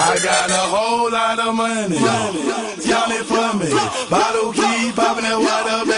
I got a whole lot of money. Y'all it for me. Bottle keep popping that water back.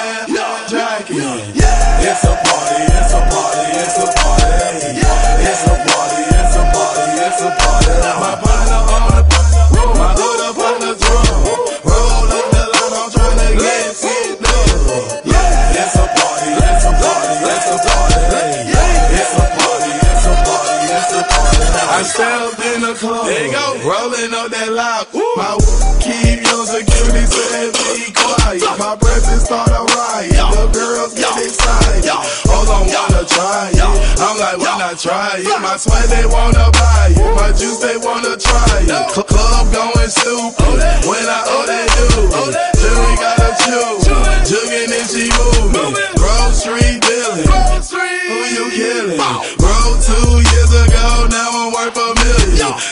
I stepped in the club, there you go, rolling up that lock. My keep your security said be quiet. My breath start a riot. The girls get excited. Hold on, wanna try it. I'm like, why not try it? My sweat they wanna buy it. My juice they wanna try it. Cl- Club going stupid. When I oh that do it. Jury gotta choose. Jugging and she moving. Grocery dealing. Who you killing? Bro, two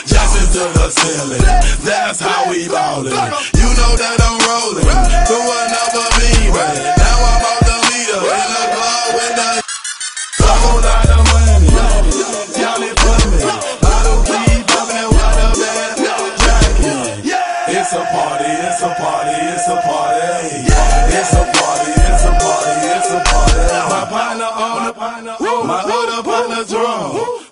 Jumping to the ceiling. That's how we ballin'. You know that I'm rolling through another beat. Now I'm out the leader in the club with the a whole lot of money. Count it for me. Bottle keep popping that water man. Jacking. It's a party, it's a party, it's a party. It's a party, it's a party, it's a party. My partner on the my up on drum.